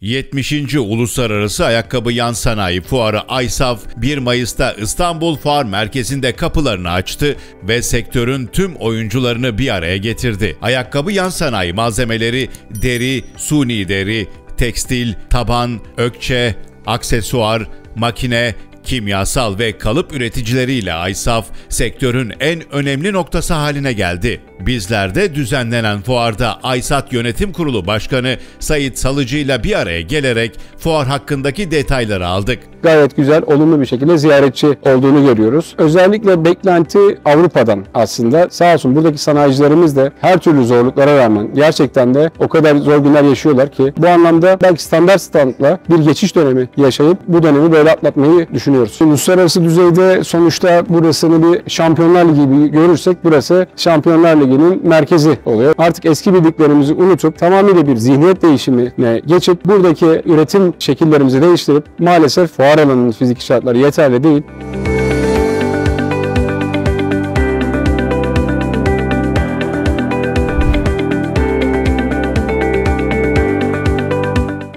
70. Uluslararası Ayakkabı Yan Sanayi Fuarı AYSAF 1 Mayıs'ta İstanbul Fuar Merkezi'nde kapılarını açtı ve sektörün tüm oyuncularını bir araya getirdi. Ayakkabı yan sanayi malzemeleri deri, suni deri, tekstil, taban, ökçe, aksesuar, makine, kimyasal ve kalıp üreticileriyle Aysaf sektörün en önemli noktası haline geldi. Bizler de düzenlenen fuarda Aysat Yönetim Kurulu Başkanı Sayit Salıcı ile bir araya gelerek fuar hakkındaki detayları aldık. Gayet güzel, olumlu bir şekilde ziyaretçi olduğunu görüyoruz. Özellikle beklenti Avrupa'dan aslında. Sağ olsun buradaki sanayicilerimiz de her türlü zorluklara rağmen gerçekten de o kadar zor günler yaşıyorlar ki bu anlamda belki standart standla bir geçiş dönemi yaşayıp bu dönemi böyle atlatmayı düşünüyoruz. Uluslararası düzeyde sonuçta burasını bir Şampiyonlar Ligi gibi görürsek burası Şampiyonlar Ligi'nin merkezi oluyor. Artık eski bildiklerimizi unutup tamamıyla bir zihniyet değişimine geçip buradaki üretim şekillerimizi değiştirip maalesef fuar alanının fiziki şartları yeterli değil.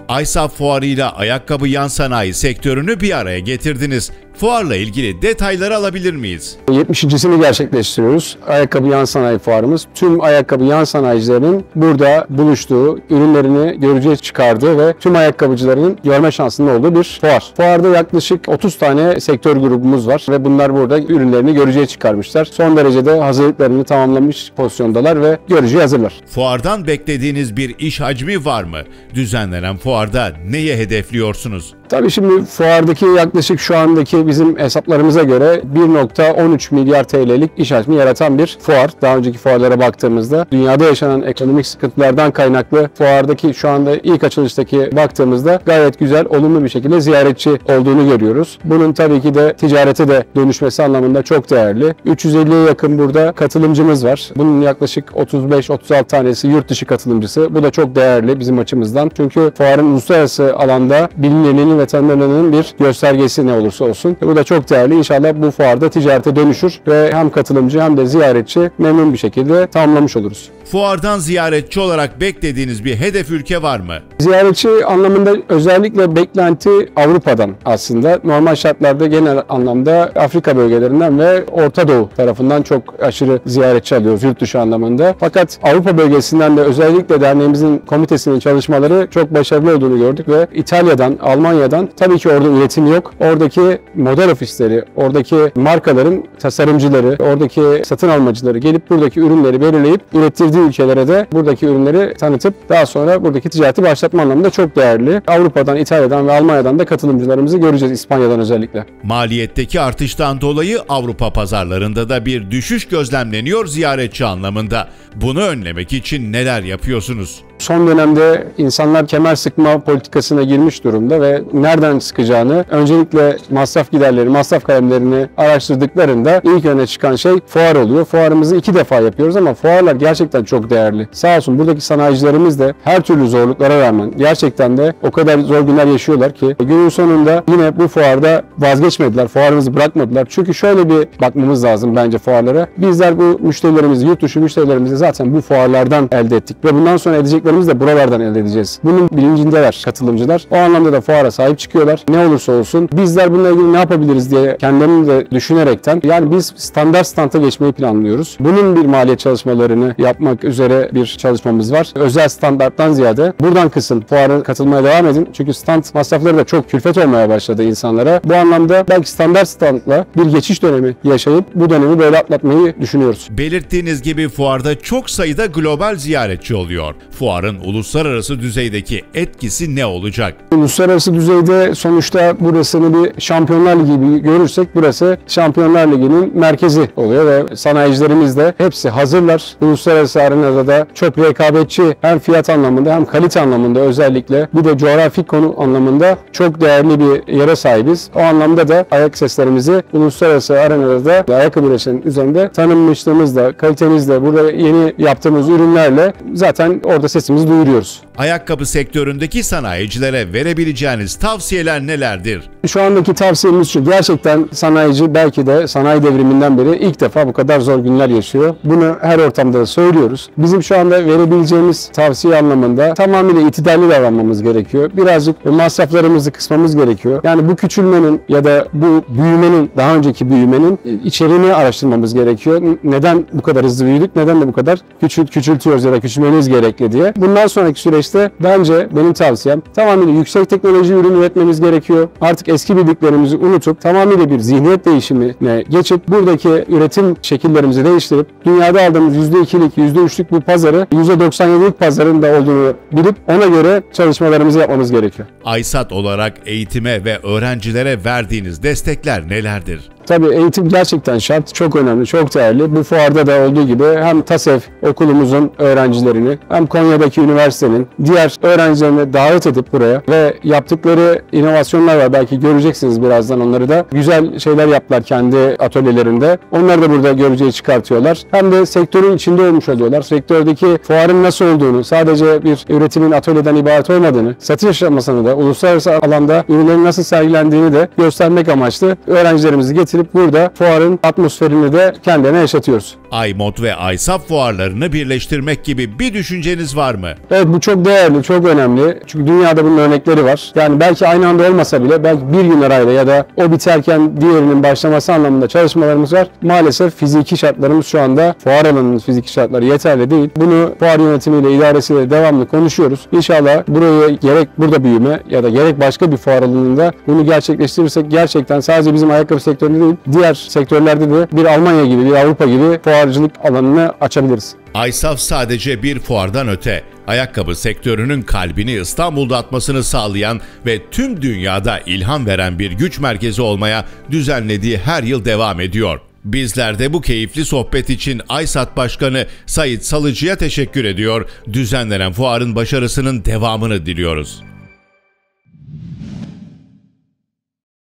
Aysaf Fuarı'yla ayakkabı yan sanayi sektörünü bir araya getirdiniz. Fuarla ilgili detayları alabilir miyiz? 70.sini gerçekleştiriyoruz. Ayakkabı yan sanayi fuarımız. Tüm ayakkabı yan sanayicilerinin burada buluştuğu, ürünlerini görücüye çıkardığı ve tüm ayakkabıcıların görme şansının olduğu bir fuar. Fuarda yaklaşık 30 tane sektör grubumuz var ve bunlar burada ürünlerini görücüye çıkarmışlar. Son derecede hazırlıklarını tamamlamış pozisyondalar ve görücüye hazırlar. Fuardan beklediğiniz bir iş hacmi var mı? Düzenlenen fuarda neye hedefliyorsunuz? Tabii şimdi fuardaki yaklaşık şu andaki bizim hesaplarımıza göre 1.13 milyar TL'lik iş hacmi yaratan bir fuar. Daha önceki fuarlara baktığımızda dünyada yaşanan ekonomik sıkıntılardan kaynaklı fuardaki şu anda ilk açılıştaki baktığımızda gayet güzel, olumlu bir şekilde ziyaretçi olduğunu görüyoruz. Bunun tabii ki de ticarete de dönüşmesi anlamında çok değerli. 350'ye yakın burada katılımcımız var. Bunun yaklaşık 35-36 tanesi yurt dışı katılımcısı. Bu da çok değerli bizim açımızdan. Çünkü fuarın uluslararası alanda bilinenin ve tanınanın bir göstergesi ne olursa olsun. Bu da çok değerli. İnşallah bu fuarda ticarete dönüşür ve hem katılımcı hem de ziyaretçi memnun bir şekilde tamamlamış oluruz. Fuardan ziyaretçi olarak beklediğiniz bir hedef ülke var mı? Ziyaretçi anlamında özellikle beklenti Avrupa'dan aslında. Normal şartlarda genel anlamda Afrika bölgelerinden ve Orta Doğu tarafından çok aşırı ziyaretçi alıyoruz yurt dışı anlamında. Fakat Avrupa bölgesinden de özellikle derneğimizin komitesinin çalışmaları çok başarılı olduğunu gördük ve İtalya'dan, Almanya'dan tabii ki orada üretim yok. Oradaki model ofisleri, oradaki markaların tasarımcıları, oradaki satın almacıları gelip buradaki ürünleri belirleyip ürettirdiği ülkelere de buradaki ürünleri tanıtıp daha sonra buradaki ticareti başlatma anlamında çok değerli. Avrupa'dan, İtalya'dan ve Almanya'dan da katılımcılarımızı göreceğiz İspanya'dan özellikle. Maliyetteki artıştan dolayı Avrupa pazarlarında da bir düşüş gözlemleniyor ziyaretçi anlamında. Bunu önlemek için neler yapıyorsunuz? Son dönemde insanlar kemer sıkma politikasına girmiş durumda ve nereden sıkacağını öncelikle masraf giderleri, masraf kalemlerini araştırdıklarında ilk öne çıkan şey fuar oluyor. Fuarımızı iki defa yapıyoruz ama fuarlar gerçekten çok değerli. Sağ olsun buradaki sanayicilerimiz de her türlü zorluklara rağmen gerçekten de o kadar zor günler yaşıyorlar ki günün sonunda yine bu fuarda vazgeçmediler. Fuarımızı bırakmadılar. Çünkü şöyle bir bakmamız lazım bence fuarlara. Bizler bu müşterilerimizi, yurt dışı müşterilerimizi zaten bu fuarlardan elde ettik ve bundan sonra edeceklerimiz de buralardan elde edeceğiz. Bunun bilincindeler katılımcılar. O anlamda da fuara sahip çıkıyorlar. Ne olursa olsun bizler bununla ilgili ne yapabiliriz diye kendilerini de düşünerekten yani biz standart standa geçmeyi planlıyoruz. Bunun bir maliyet çalışmalarını yapmak üzere bir çalışmamız var. Özel standarttan ziyade buradan kısın fuara katılmaya devam edin. Çünkü stand masrafları da çok külfet olmaya başladı insanlara. Bu anlamda belki standart standla bir geçiş dönemi yaşayıp bu dönemi böyle atlatmayı düşünüyoruz. Belirttiğiniz gibi fuarda çok sayıda global ziyaretçi oluyor. Fuarın uluslararası düzeydeki etkisi ne olacak? Uluslararası düzeyde sonuçta burasını bir Şampiyonlar Ligi gibi görürsek burası Şampiyonlar Ligi'nin merkezi oluyor ve sanayicilerimiz de hepsi hazırlar. Uluslararası arenada da çok rekabetçi hem fiyat anlamında hem kalite anlamında özellikle bir de coğrafi konu anlamında çok değerli bir yere sahibiz. O anlamda da ayak seslerimizi uluslararası arenada da ayakkabı üretiminin üzerinde tanınmışlığımızla, kalitemizle, burada yeni yaptığımız ürünlerle zaten orada sesimizi duyuruyoruz. Ayakkabı sektöründeki sanayicilere verebileceğiniz tavsiyeler nelerdir? Şu andaki tavsiyemiz şu. Gerçekten sanayici belki de sanayi devriminden beri ilk defa bu kadar zor günler yaşıyor. Bunu her ortamda da söylüyoruz. Bizim şu anda verebileceğimiz tavsiye anlamında tamamıyla itidalli davranmamız gerekiyor. Birazcık masraflarımızı kısmamız gerekiyor. Yani bu küçülmenin ya da bu büyümenin, daha önceki büyümenin içeriğini araştırmamız gerekiyor. Neden bu kadar hızlı büyüdük, neden de bu kadar küçült, küçültüyoruz ya da küçülmeniz gerekli diye. Bundan sonraki süreçte bence benim tavsiyem tamamıyla yüksek teknoloji ürün üretmemiz gerekiyor. Artık eski bildiklerimizi unutup tamamıyla bir zihniyet değişimine geçip buradaki üretim şekillerimizi değiştirip dünyada aldığımız %2'lik, %3'lük bu pazarı %97'lik pazarın da olduğunu bilip ona göre çalışmalarımızı yapmamız gerekiyor. Aysat olarak eğitime ve öğrencilere verdiğiniz destekler nelerdir? Tabii eğitim gerçekten şart, çok önemli, çok değerli. Bu fuarda da olduğu gibi hem TASEF okulumuzun öğrencilerini hem Konya'daki üniversitenin diğer öğrencilerini davet edip buraya ve yaptıkları inovasyonlar var. Belki göreceksiniz birazdan onları da. Güzel şeyler yaptılar kendi atölyelerinde. Onları da burada göreceği çıkartıyorlar. Hem de sektörün içinde olmuş oluyorlar. Sektördeki fuarın nasıl olduğunu, sadece bir üretimin atölyeden ibaret olmadığını, satış aşamasını da uluslararası alanda ürünlerin nasıl sergilendiğini de göstermek amaçlı öğrencilerimizi getirip burada fuarın atmosferini de kendilerine yaşatıyoruz. iMod ve iSAP fuarlarını birleştirmek gibi bir düşünceniz var mı? Evet bu çok değerli, çok önemli. Çünkü dünyada bunun örnekleri var. Yani belki aynı anda olmasa bile belki bir gün arayla ya da o biterken diğerinin başlaması anlamında çalışmalarımız var. Maalesef fiziki şartlarımız şu anda fuar alanının fiziki şartları yeterli değil. Bunu fuar yönetimiyle, idaresiyle devamlı konuşuyoruz. İnşallah burayı gerek burada büyüme ya da gerek başka bir fuar alanında bunu gerçekleştirirsek gerçekten sadece bizim ayakkabı sektöründe değil, diğer sektörlerde de bir Almanya gibi, bir Avrupa gibi fuarcılık alanını açabiliriz. ISAF sadece bir fuardan öte, ayakkabı sektörünün kalbini İstanbul'da atmasını sağlayan ve tüm dünyada ilham veren bir güç merkezi olmaya düzenlediği her yıl devam ediyor. Bizler de bu keyifli sohbet için Aysat Başkanı Sayit Salıcı'ya teşekkür ediyor. Düzenlenen fuarın başarısının devamını diliyoruz.